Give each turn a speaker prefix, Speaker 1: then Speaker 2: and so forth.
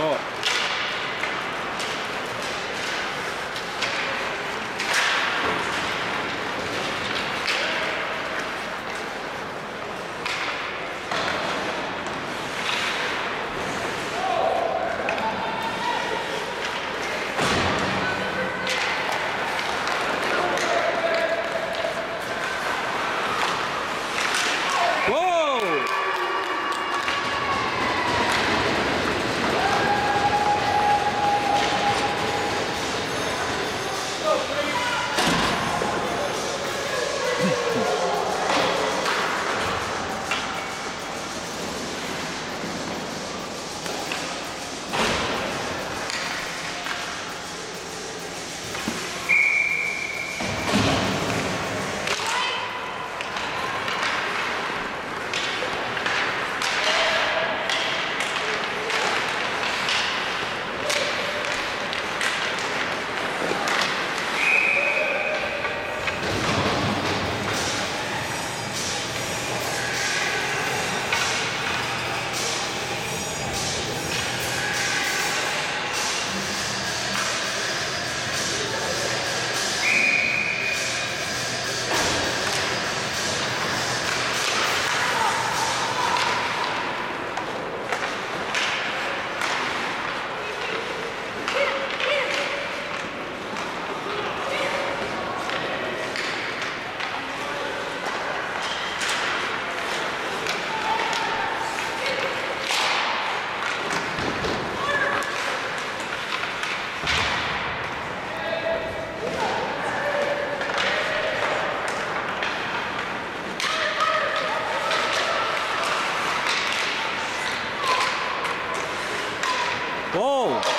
Speaker 1: 어. 와우! 와우!